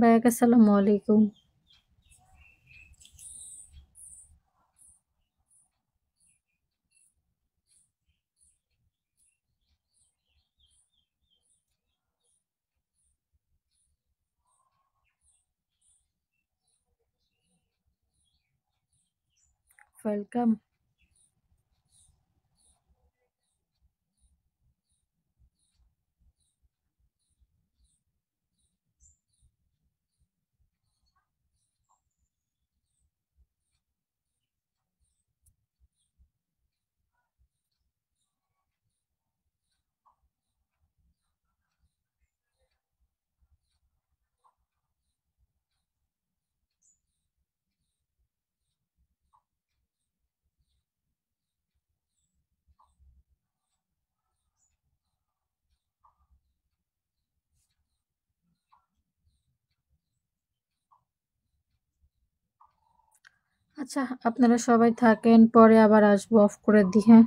Baik, Assalamualaikum. Welcome. আচ্ছা আপনারা সবাই থাকেন পরে আবার আসবো অফ করে দিয়ে হ্যাঁ?